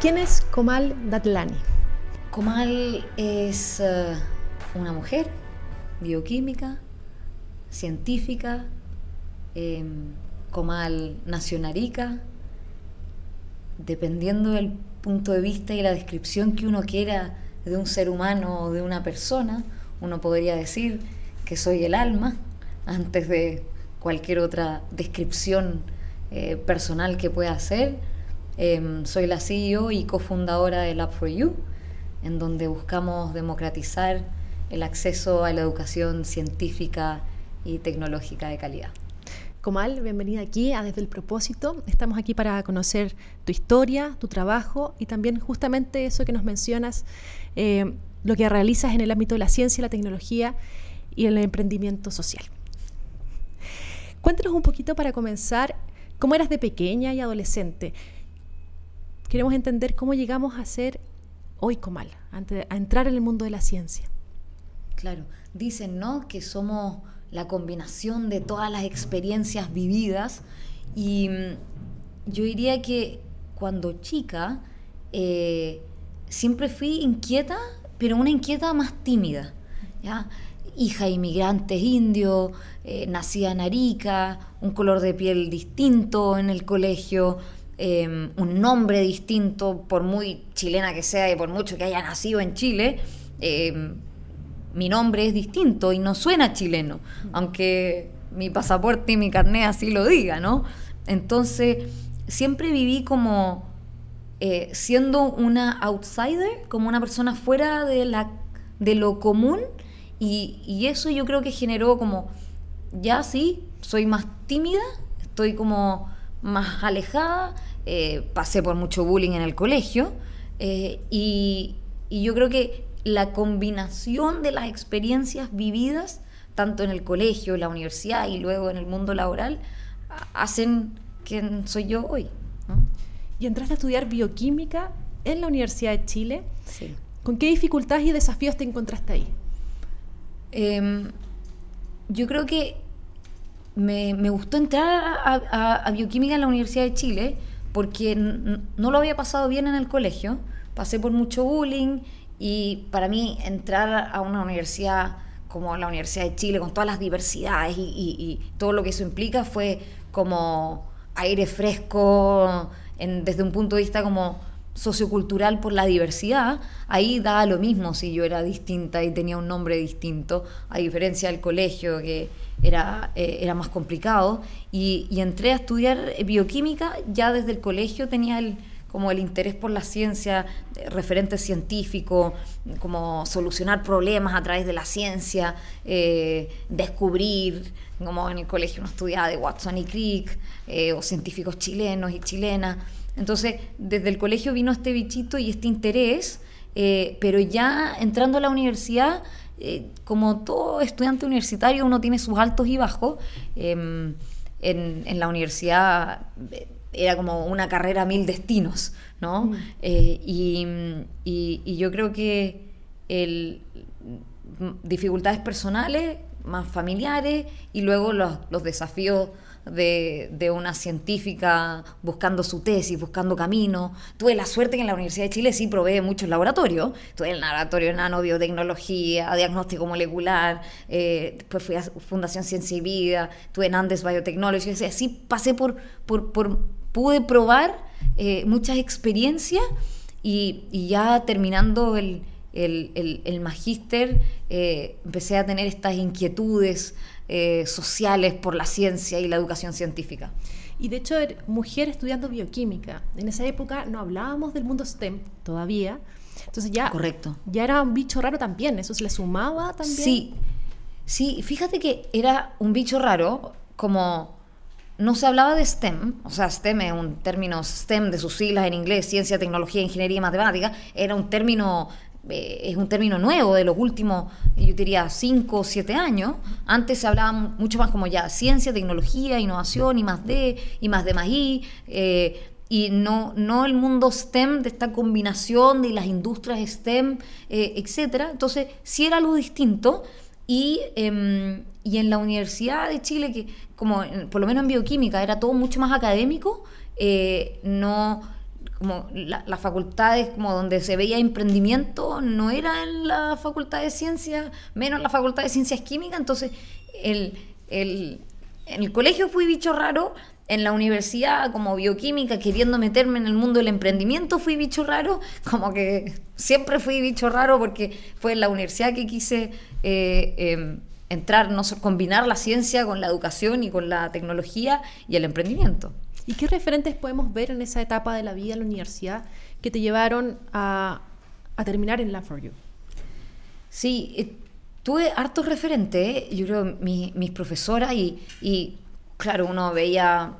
¿Quién es Komal Datlani? Komal es eh, una mujer bioquímica, científica, em, Komal nacionarica, dependiendo del punto de vista y la descripción que uno quiera de un ser humano o de una persona, uno podría decir que soy el alma antes de cualquier otra descripción eh, personal que pueda hacer. Em, soy la CEO y cofundadora de Lab for You, en donde buscamos democratizar el acceso a la educación científica y tecnológica de calidad. Comal, bienvenida aquí a Desde el Propósito. Estamos aquí para conocer tu historia, tu trabajo y también justamente eso que nos mencionas, eh, lo que realizas en el ámbito de la ciencia, la tecnología y el emprendimiento social. Cuéntanos un poquito para comenzar cómo eras de pequeña y adolescente. Queremos entender cómo llegamos a ser hoy Comal, a entrar en el mundo de la ciencia. Claro, dicen, ¿no? Que somos la combinación de todas las experiencias vividas y mm, yo diría que cuando chica eh, siempre fui inquieta, pero una inquieta más tímida, ¿ya? Hija de inmigrantes indios, eh, nacida en Arica, un color de piel distinto en el colegio, em, un nombre distinto, por muy chilena que sea y por mucho que haya nacido en Chile, em, mi nombre es distinto y no suena chileno, aunque mi pasaporte y mi carnet así lo diga, ¿no? Entonces, siempre viví como eh, siendo una outsider, como una persona fuera de, la, de lo común, y, eso yo creo que generó como, ya sí, soy más tímida, estoy como más alejada, eh, pasé por mucho bullying en el colegio, eh, y, y yo creo que la combinación de las experiencias vividas, tanto en el colegio, en la universidad y luego en el mundo laboral, hacen quien soy yo hoy. Y entraste a estudiar bioquímica en la Universidad de Chile. Sí. ¿Con qué dificultades y desafíos te encontraste ahí? Em, yo creo que me, gustó entrar a, bioquímica en la Universidad de Chile porque no lo había pasado bien en el colegio. Pasé por mucho bullying y para mí entrar a una universidad como la Universidad de Chile, con todas las diversidades y, todo lo que eso implica, fue como aire fresco desde un punto de vista como sociocultural por la diversidad, ahí daba lo mismo si yo era distinta y tenía un nombre distinto, a diferencia del colegio que era, eh, era más complicado. Y, y entré a estudiar bioquímica, ya desde el colegio tenía el, como el interés por la ciencia, eh, referente científico, como solucionar problemas a través de la ciencia, eh, descubrir, como en el colegio uno estudiaba de Watson y Crick, eh, o científicos chilenos y chilenas. Entonces, desde el colegio vino este bichito y este interés, pero ya entrando a la universidad, como todo estudiante universitario, uno tiene sus altos y bajos. Em, en, en la universidad era como una carrera a mil destinos, ¿no? Mm. Eh, y, yo creo que el, dificultades personales, más familiares, y luego los, los desafíos de, una científica buscando su tesis, buscando camino. Tuve la suerte que en la Universidad de Chile sí provee muchos laboratorios. Tuve el laboratorio de nanobiotecnología, diagnóstico molecular, eh, después fui a Fundación Ciencia y Vida, tuve en Andes Biotechnology. así pasé por, por, pude probar eh, muchas experiencias y, ya terminando el, magíster eh, empecé a tener estas inquietudes eh, sociales por la ciencia y la educación científica. Y de hecho, er, mujer estudiando bioquímica. En esa época no hablábamos del mundo STEM todavía. Entonces ya, Correcto. ya era un bicho raro también. ¿Eso se le sumaba también? Sí, sí. Fíjate que era un bicho raro, como no se hablaba de STEM, o sea, STEM es un término STEM de sus siglas en inglés, ciencia, tecnología, ingeniería y matemática, era un término eh, es un término nuevo de los últimos, yo diría, cinco o siete años. Antes se hablaba mucho más como ya ciencia, tecnología, innovación y más D, y más de más I, eh, y no, no el mundo STEM de esta combinación de las industrias STEM, eh, etc. Entonces, sí era algo distinto. Y, em, y en la Universidad de Chile, que como por lo menos en bioquímica era todo mucho más académico, no como las facultades como donde se veía emprendimiento no era en la facultad de ciencias, menos en la facultad de ciencias químicas, entonces el, el, en el colegio fui bicho raro, en la universidad como bioquímica queriendo meterme en el mundo del emprendimiento fui bicho raro, como que siempre fui bicho raro porque fue en la universidad que quise eh, em, entrar, no combinar la ciencia con la educación y con la tecnología y el emprendimiento. ¿Y qué referentes podemos ver en esa etapa de la vida en la universidad que te llevaron a, terminar en Lab4U? Sí, eh, tuve hartos referentes, yo creo, mis profesoras y, claro, uno veía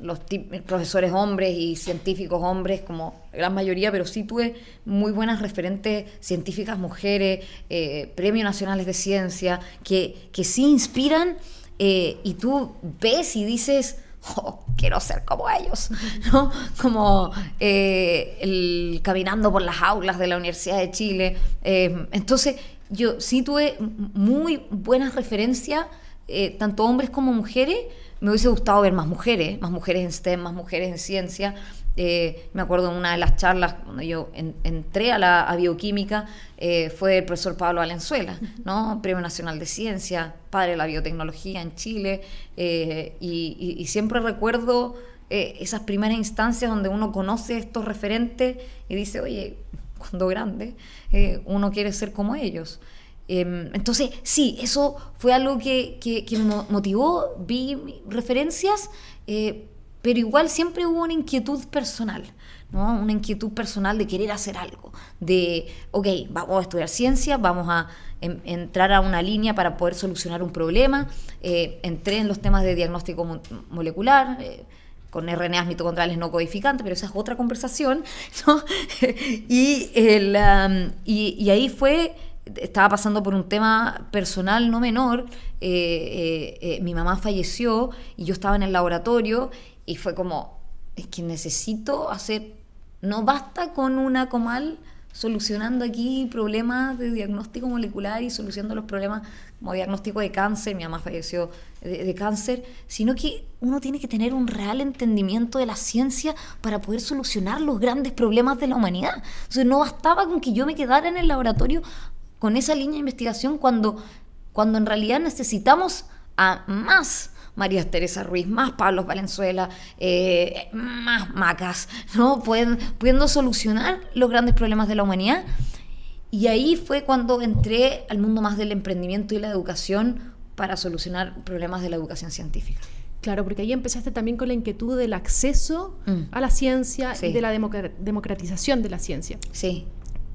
los profesores hombres y científicos hombres como gran mayoría, pero sí tuve muy buenas referentes científicas mujeres, eh, premios nacionales de ciencia, que, que sí inspiran y tú ves y dices, oh, quiero ser como ellos, ¿no? Como eh, el, caminando por las aulas de la Universidad de Chile. Eh, entonces, yo sí tuve muy buenas referencias, eh, tanto hombres como mujeres. Me hubiese gustado ver más mujeres, más mujeres en STEM, más mujeres en ciencia. Eh, me acuerdo en una de las charlas, cuando yo entré a la bioquímica, eh, fue el profesor Pablo Valenzuela, ¿no? Premio Nacional de Ciencia, padre de la biotecnología en Chile, y, siempre recuerdo esas primeras instancias donde uno conoce estos referentes y dice, oye, cuando grande, uno quiere ser como ellos. Em, entonces, sí, eso fue algo que, que, me motivó, vi referencias pero igual siempre hubo una inquietud personal, ¿no? Una inquietud personal de querer hacer algo, de, ok, vamos a estudiar ciencia, vamos a entrar a una línea para poder solucionar un problema. Eh, entré en los temas de diagnóstico molecular. Eh, con RNAs mitocondriales no codificantes, pero esa es otra conversación, ¿no? y, el, y, ahí fue, estaba pasando por un tema personal no menor, eh, mi mamá falleció y yo estaba en el laboratorio y fue como, es que necesito hacer, no basta con una comal solucionando aquí problemas de diagnóstico molecular y solucionando los problemas como diagnóstico de cáncer, mi mamá falleció de, cáncer, sino que uno tiene que tener un real entendimiento de la ciencia para poder solucionar los grandes problemas de la humanidad. Entonces no bastaba con que yo me quedara en el laboratorio con esa línea de investigación cuando, cuando en realidad necesitamos a más María Teresa Ruiz, más Pablo Valenzuela, eh, más Macas, ¿no? pudiendo solucionar los grandes problemas de la humanidad. Y ahí fue cuando entré al mundo más del emprendimiento y la educación para solucionar problemas de la educación científica. Claro, porque ahí empezaste también con la inquietud del acceso mm. a la ciencia y de la democratización de la ciencia. Sí.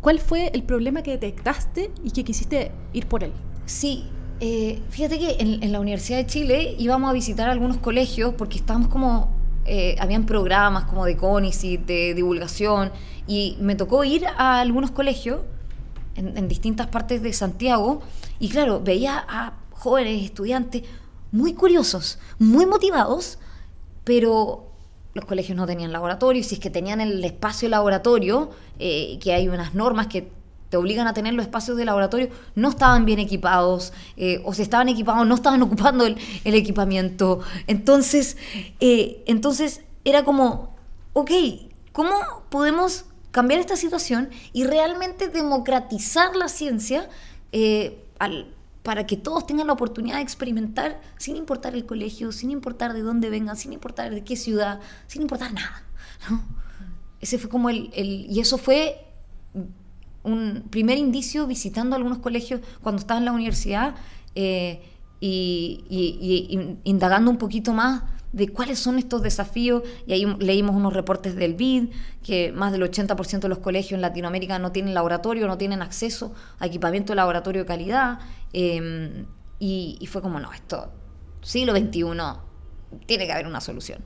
¿Cuál fue el problema que detectaste y que quisiste ir por él? Sí, eh, fíjate que en, la Universidad de Chile íbamos a visitar algunos colegios porque estábamos como, eh, habían programas como de CONICIT, de divulgación, y me tocó ir a algunos colegios en, distintas partes de Santiago, y claro, veía a jóvenes estudiantes muy curiosos, muy motivados, pero los colegios no tenían laboratorio, y si es que tenían el espacio laboratorio, eh, que hay unas normas que te obligan a tener los espacios de laboratorio, no estaban bien equipados, eh, o si estaban equipados, no estaban ocupando el, equipamiento. Entonces, eh, entonces era como, ok, ¿cómo podemos cambiar esta situación y realmente democratizar la ciencia eh, para que todos tengan la oportunidad de experimentar sin importar el colegio, sin importar de dónde vengan, sin importar de qué ciudad, sin importar nada? Ese fue como el, el y eso fue un primer indicio visitando algunos colegios cuando estaba en la universidad eh, y, indagando un poquito más de cuáles son estos desafíos. Y ahí leímos unos reportes del BID, que más del 80% de los colegios en Latinoamérica no tienen laboratorio, no tienen acceso a equipamiento de laboratorio de calidad. Em, y, fue como, no, esto, siglo XXI, tiene que haber una solución.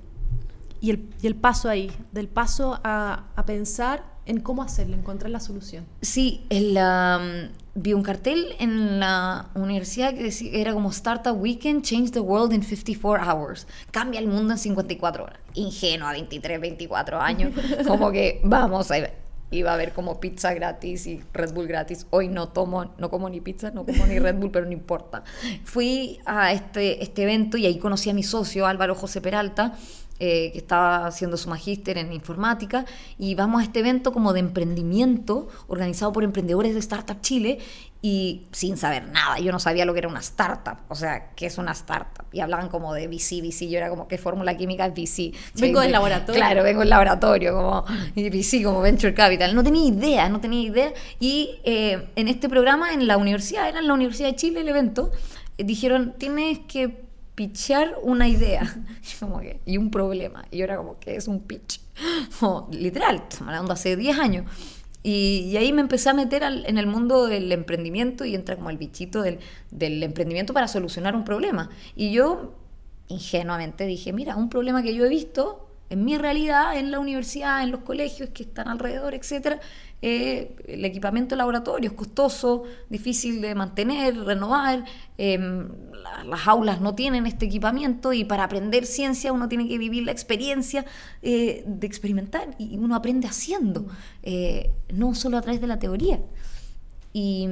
Y el, y el paso ahí, del paso a, a pensar en cómo hacerlo, encontrar la solución. Sí, el, um, vi un cartel en la universidad que decía, era como Startup Weekend, Change the World in 54 Hours. Cambia el mundo en 54 horas. Ingenua, 23, 24 años. como que vamos a ver. Iba a haber como pizza gratis y Red Bull gratis. Hoy no tomo, no como ni pizza, no como ni Red Bull, pero no importa. Fui a este, este evento y ahí conocí a mi socio, Álvaro José Peralta, eh, que estaba haciendo su magíster en informática, y vamos a este evento como de emprendimiento organizado por emprendedores de Startup Chile, y sin saber nada, yo no sabía lo que era una startup, o sea, ¿qué es una startup? Y hablaban como de VC, VC, yo era como, ¿qué fórmula química es VC? Vengo del laboratorio. Claro, vengo del laboratorio, como VC, como Venture Capital. No tenía idea, no tenía idea. Y eh, en este programa, en la universidad, era en la Universidad de Chile el evento, eh, dijeron, tienes que pitchar una idea que, y un problema. Y yo era como, ¿qué es un pitch? literal, estamos hablando hace 10 años. Y, ahí me empecé a meter en el mundo del emprendimiento y entra como el bichito del, del emprendimiento para solucionar un problema. Y yo ingenuamente dije, mira, un problema que yo he visto en mi realidad, en la universidad, en los colegios que están alrededor, etcétera, eh, el equipamiento laboratorio es costoso, difícil de mantener, renovar, em, las aulas no tienen este equipamiento y para aprender ciencia uno tiene que vivir la experiencia eh, de experimentar y uno aprende haciendo, eh, no solo a través de la teoría. Y,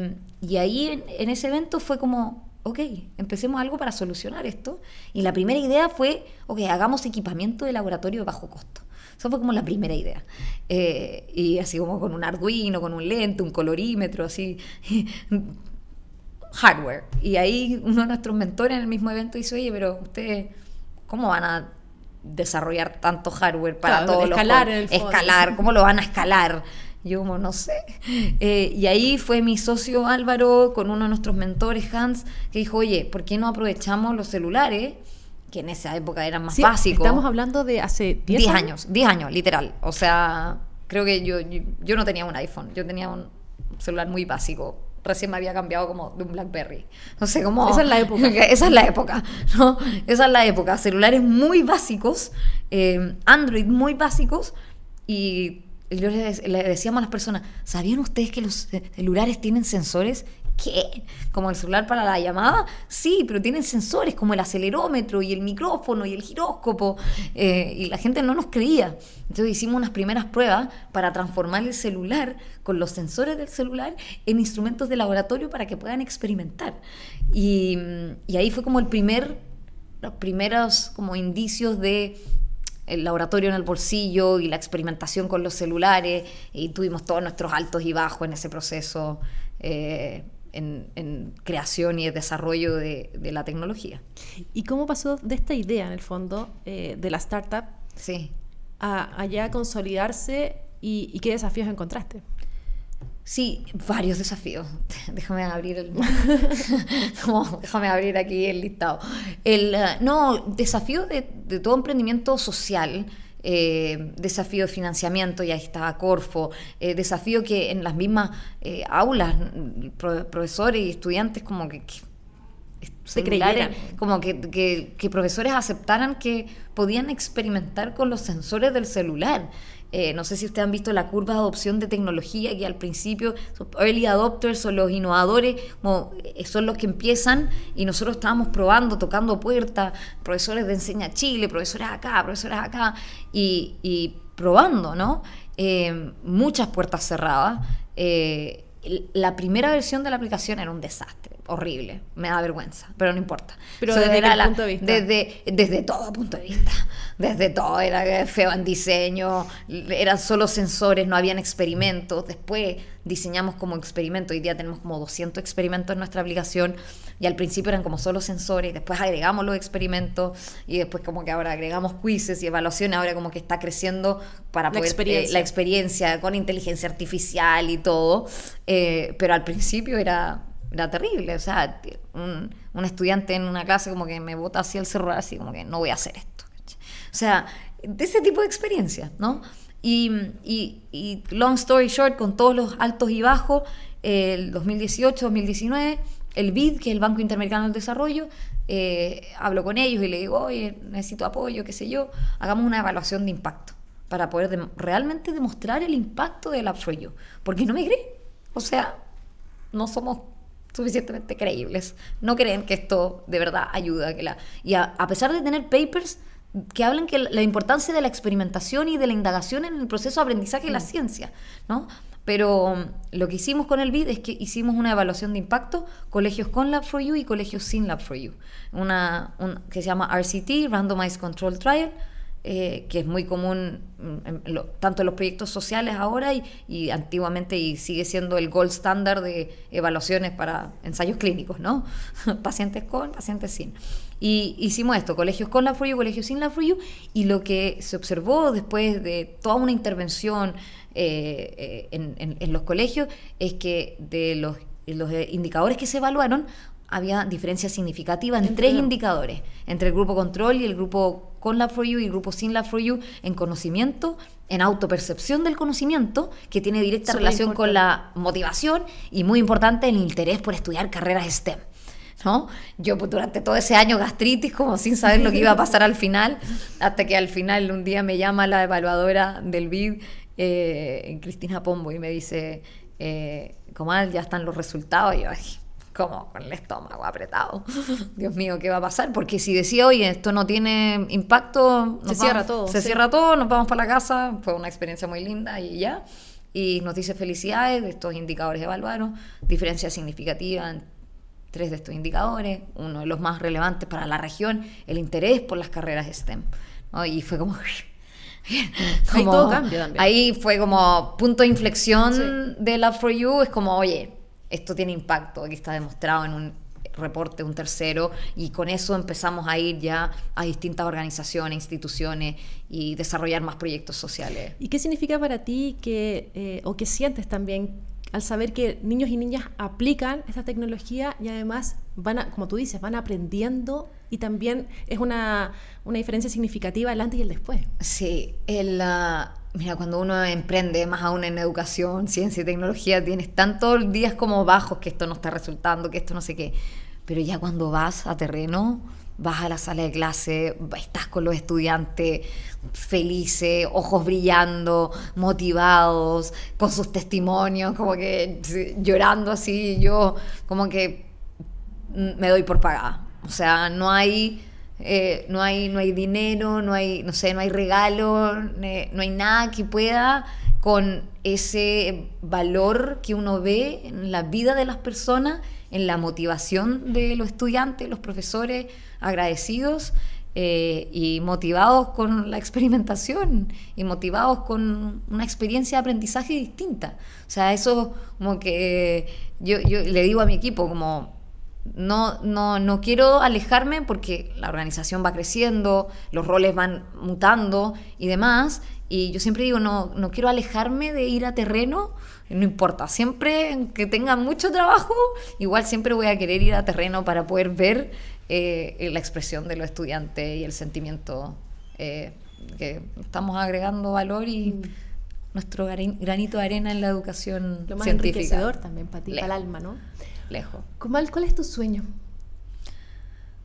ahí en, en ese evento fue como, ok, empecemos algo para solucionar esto. Y la primera idea fue, ok, hagamos equipamiento de laboratorio de bajo costo. Esa fue como la primera idea. Eh, y así como con un Arduino, con un lente, un colorímetro, así. hardware. Y ahí uno de nuestros mentores en el mismo evento dice, oye, pero ustedes, ¿cómo van a desarrollar tanto hardware para todos escalar los... Escalar, ¿cómo lo van a escalar? Yo como no sé. Eh, y ahí fue mi socio Álvaro con uno de nuestros mentores, Hans, que dijo, oye, ¿por qué no aprovechamos los celulares? Que en esa época eran más básicos. Estamos hablando de hace 10 años. años. 10 años, literal. O sea, creo que yo, yo, no tenía un iPhone, yo tenía un celular muy básico. Recién me había cambiado como de un BlackBerry. No sé cómo. Esa es la época. Esa es la época, ¿no? Esa es la época. Celulares muy básicos, eh, Android muy básicos y yo le, decíamos a las personas, ¿sabían ustedes que los celulares tienen sensores? ¿Qué? ¿Como el celular para la llamada? Sí, pero tienen sensores como el acelerómetro y el micrófono y el giróscopo. Eh, y la gente no nos creía. Entonces hicimos unas primeras pruebas para transformar el celular con los sensores del celular en instrumentos de laboratorio para que puedan experimentar. Y, y ahí fue como el primer, los primeros como indicios de el laboratorio en el bolsillo y la experimentación con los celulares y tuvimos todos nuestros altos y bajos en ese proceso eh, en, creación y desarrollo de, la tecnología. ¿Y cómo pasó de esta idea, en el fondo, eh, de la startup sí. a allá consolidarse y, y qué desafíos encontraste? Sí, varios desafíos. Déjame abrir el. déjame abrir aquí el listado. El, eh, no, desafío de, todo emprendimiento social. Eh, desafío de financiamiento, y ahí estaba Corfo, eh, desafío que en las mismas aulas, profesores y estudiantes como que, se creyeran, como que, que, profesores aceptaran que podían experimentar con los sensores del celular. Eh, no sé si ustedes han visto la curva de adopción de tecnología, que al principio early adopters son los innovadores, eh, son los que empiezan y nosotros estábamos probando, tocando puertas, profesores de Enseña Chile, profesores acá, profesores acá, y, probando, ¿no? Eh, muchas puertas cerradas. la primera versión de la aplicación era un desastre horrible, me da vergüenza, pero no importa. Pero desde qué punto de vista? Desde, desde todo punto de vista, desde todo, era feo en diseño, eran solo sensores, no habían experimentos, después diseñamos como experimento, hoy día tenemos como 200 experimentos en nuestra aplicación y al principio eran como solo sensores, después agregamos los experimentos y después como que ahora agregamos quizzes y evaluaciones, ahora como que está creciendo para poder eh, la experiencia con inteligencia artificial y todo, eh, pero al principio era era terrible. O sea, un, un, estudiante en una clase como que me bota así el celular, así como que no voy a hacer esto. O sea, de ese tipo de experiencia, ¿no? Y, y, long story short, con todos los altos y bajos, el 2018-2019, el BID, que es el Banco Interamericano del Desarrollo, eh, hablo con ellos y le digo, oye, necesito apoyo, qué sé yo, hagamos una evaluación de impacto para poder realmente demostrar el impacto del You. Porque no me creen. O sea, no somos suficientemente creíbles. No creen que esto de verdad ayuda. Que la, y a, pesar de tener papers que hablan que la importancia de la experimentación y de la indagación en el proceso de aprendizaje de la mm. ciencia, ¿no? Pero um, lo que hicimos con el BID es que hicimos una evaluación de impacto, colegios con Lab for You y colegios sin Lab for You, una, que se llama RCT, Randomized Control Trial, eh, que es muy común mm, tanto en los proyectos sociales ahora y, antiguamente y sigue siendo el gold standard de evaluaciones para ensayos clínicos, ¿no? pacientes con, pacientes sin. Y hicimos esto, colegios con la FRUYU, colegios sin la FRUYU, y lo que se observó después de toda una intervención eh, eh, en, los colegios es que de los indicadores que se evaluaron, había diferencias significativas en tres indicadores, entre el grupo control y el grupo con la For You y el grupo sin la For You, en conocimiento, en autopercepción del conocimiento, que tiene directa relación con la motivación y muy importante el interés por estudiar carreras STEM. ¿No? Yo pues, durante todo ese año gastritis, como sin saber lo que iba a pasar al final, hasta que al final un día me llama la evaluadora del BID, eh, Cristina Pombo, y me dice, eh, Comal, ya están los resultados. Y yo, como con el estómago apretado. Dios mío, ¿qué va a pasar? Porque si decía, oye, esto no tiene impacto, se cierra todo. Se cierra todo, nos vamos para la casa. Fue una experiencia muy linda y ya. Y nos dice felicidades, estos indicadores evaluaron, diferencia significativa en tres de estos indicadores, uno de los más relevantes para la región, el interés por las carreras STEM. Y fue como... ahí todo cambia también. Ahí fue como punto de inflexión de Love for You, es como, oye, esto tiene impacto, aquí está demostrado en un reporte, un tercero, y con eso empezamos a ir ya a distintas organizaciones, instituciones y desarrollar más proyectos sociales. ¿Y qué significa para ti que, eh, o qué sientes también al saber que niños y niñas aplican esta tecnología y además van a, como tú dices, van aprendiendo y también es una, una diferencia significativa el antes y el después? Sí, el... Mira, cuando uno emprende, más aún en educación, ciencia y tecnología, tienes tantos días como bajos que esto no está resultando, que esto no sé qué. Pero ya cuando vas a terreno, vas a la sala de clase, estás con los estudiantes felices, ojos brillando, motivados, con sus testimonios, como que llorando así, yo como que me doy por pagada. O sea, no hay eh, no, hay, no hay dinero, no hay, no sé, no hay regalo, no hay nada que pueda con ese valor que uno ve en la vida de las personas, en la motivación de los estudiantes, los profesores agradecidos eh, y motivados con la experimentación y motivados con una experiencia de aprendizaje distinta. O sea, eso como que yo, yo le digo a mi equipo como no, no, no quiero alejarme porque la organización va creciendo, los roles van mutando y demás. Y yo siempre digo, no, no quiero alejarme de ir a terreno, no importa, siempre que tenga mucho trabajo, igual siempre voy a querer ir a terreno para poder ver eh, la expresión de los estudiantes y el sentimiento eh, que estamos agregando valor y mm. nuestro granito de arena en la educación Lo más científica. también para ti, para el alma, ¿no? Lejos. ¿cuál es tu sueño?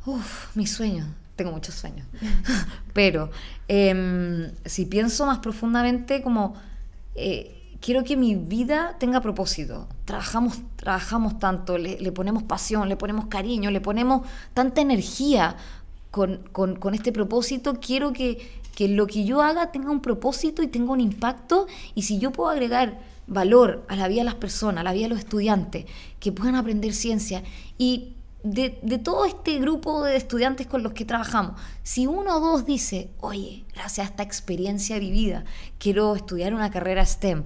Uf, mi sueño. Tengo muchos sueños. Pero em, si pienso más profundamente, como eh, quiero que mi vida tenga propósito. Trabajamos, trabajamos tanto, le, ponemos pasión, le ponemos cariño, le ponemos tanta energía con, con, este propósito. Quiero que, que lo que yo haga tenga un propósito y tenga un impacto. Y si yo puedo agregar valor a la vida de las personas, a la vida de los estudiantes, que puedan aprender ciencia. Y de, todo este grupo de estudiantes con los que trabajamos, si uno o dos dice, oye, gracias a esta experiencia vivida, quiero estudiar una carrera STEM,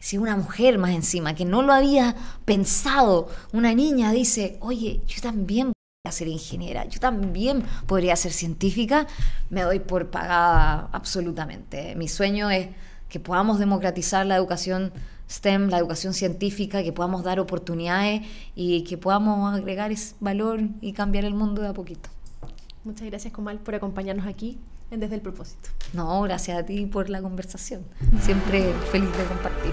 si una mujer más encima, que no lo había pensado, una niña dice, oye, yo también podría ser ingeniera, yo también podría ser científica, me doy por pagada absolutamente. Mi sueño es que podamos democratizar la educación STEM, la educación científica, que podamos dar oportunidades y que podamos agregar ese valor y cambiar el mundo de a poquito. Muchas gracias, Comal, por acompañarnos aquí en Desde el Propósito. No, gracias a ti por la conversación. Siempre feliz de compartir.